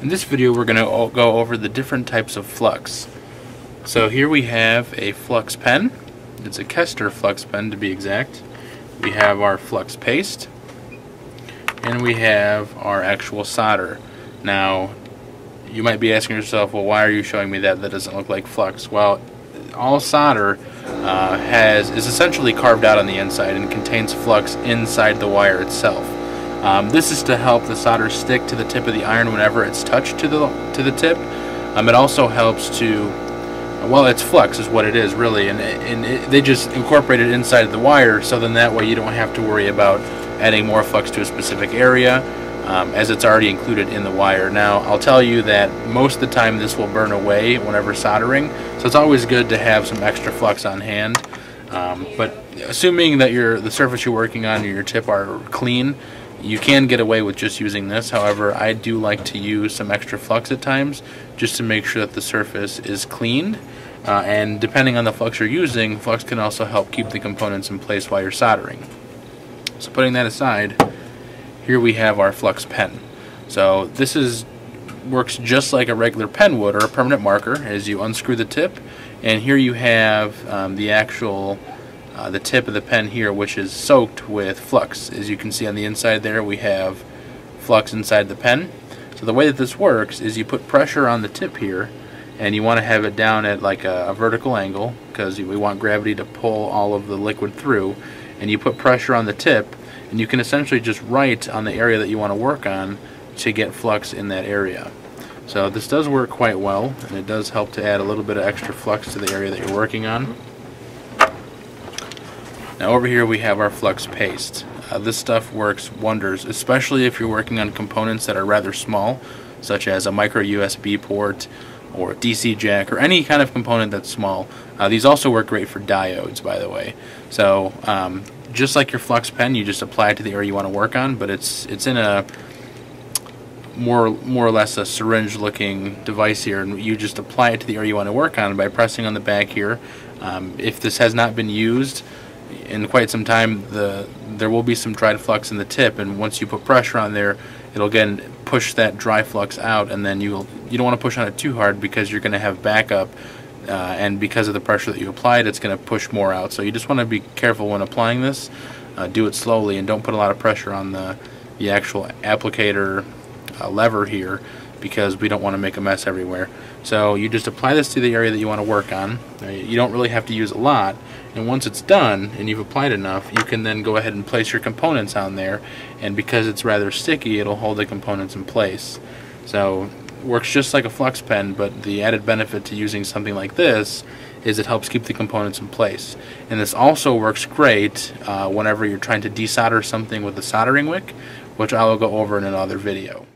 In this video we're going to go over the different types of flux. So here we have a flux pen. It's a Kester flux pen to be exact. We have our flux paste and we have our actual solder. Now you might be asking yourself, well why are you showing me that? That doesn't look like flux. Well all solder uh, has is essentially carved out on the inside and contains flux inside the wire itself. Um, this is to help the solder stick to the tip of the iron whenever it's touched to the to the tip. Um, it also helps to, well, it's flux is what it is really, and, and it, they just incorporate it inside the wire, so then that way you don't have to worry about adding more flux to a specific area, um, as it's already included in the wire. Now, I'll tell you that most of the time this will burn away whenever soldering, so it's always good to have some extra flux on hand. Um, but assuming that your the surface you're working on and your tip are clean, you can get away with just using this. However, I do like to use some extra flux at times just to make sure that the surface is cleaned. Uh, and depending on the flux you're using, flux can also help keep the components in place while you're soldering. So putting that aside, here we have our flux pen. So this is works just like a regular pen would or a permanent marker as you unscrew the tip and here you have um, the actual uh, the tip of the pen here which is soaked with flux. As you can see on the inside there we have flux inside the pen. So the way that this works is you put pressure on the tip here and you want to have it down at like a, a vertical angle because we want gravity to pull all of the liquid through and you put pressure on the tip and you can essentially just write on the area that you want to work on to get flux in that area. So this does work quite well and it does help to add a little bit of extra flux to the area that you're working on. Now over here we have our flux paste. Uh, this stuff works wonders, especially if you're working on components that are rather small, such as a micro USB port or DC jack or any kind of component that's small. Uh, these also work great for diodes, by the way. So um, just like your flux pen, you just apply it to the area you want to work on, but it's it's in a more more or less a syringe looking device here and you just apply it to the area you want to work on by pressing on the back here um, if this has not been used in quite some time, the there will be some dried flux in the tip, and once you put pressure on there, it'll again push that dry flux out, and then you'll you don't want to push on it too hard because you're going to have backup, uh, and because of the pressure that you applied, it's going to push more out. So you just want to be careful when applying this. Uh, do it slowly, and don't put a lot of pressure on the the actual applicator uh, lever here because we don't want to make a mess everywhere. So you just apply this to the area that you want to work on. You don't really have to use a lot. And once it's done and you've applied enough, you can then go ahead and place your components on there. And because it's rather sticky, it'll hold the components in place. So it works just like a flux pen, but the added benefit to using something like this is it helps keep the components in place. And this also works great uh, whenever you're trying to desolder something with a soldering wick, which I will go over in another video.